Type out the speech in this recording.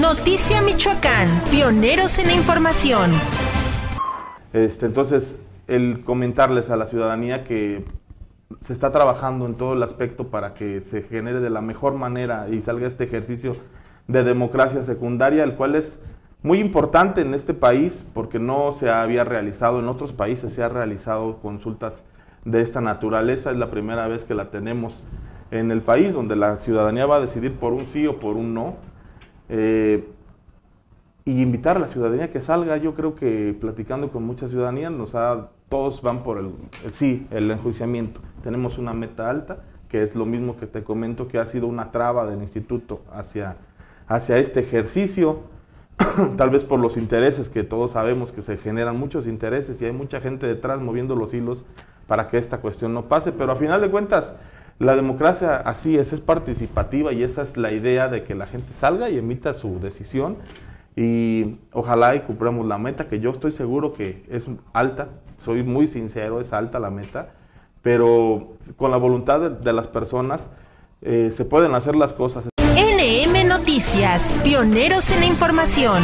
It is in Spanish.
Noticia Michoacán, pioneros en la información. Este, entonces, el comentarles a la ciudadanía que se está trabajando en todo el aspecto para que se genere de la mejor manera y salga este ejercicio de democracia secundaria, el cual es muy importante en este país porque no se había realizado, en otros países se ha realizado consultas de esta naturaleza, es la primera vez que la tenemos en el país, donde la ciudadanía va a decidir por un sí o por un no. Eh, y invitar a la ciudadanía que salga, yo creo que platicando con mucha ciudadanía, nos ha, todos van por el, el sí, el enjuiciamiento. Tenemos una meta alta, que es lo mismo que te comento, que ha sido una traba del instituto hacia, hacia este ejercicio, tal vez por los intereses que todos sabemos que se generan muchos intereses y hay mucha gente detrás moviendo los hilos para que esta cuestión no pase, pero a final de cuentas, la democracia así es, es participativa y esa es la idea de que la gente salga y emita su decisión y ojalá y cumplamos la meta, que yo estoy seguro que es alta, soy muy sincero, es alta la meta, pero con la voluntad de, las personas eh, se pueden hacer las cosas. NM Noticias, pioneros en la información.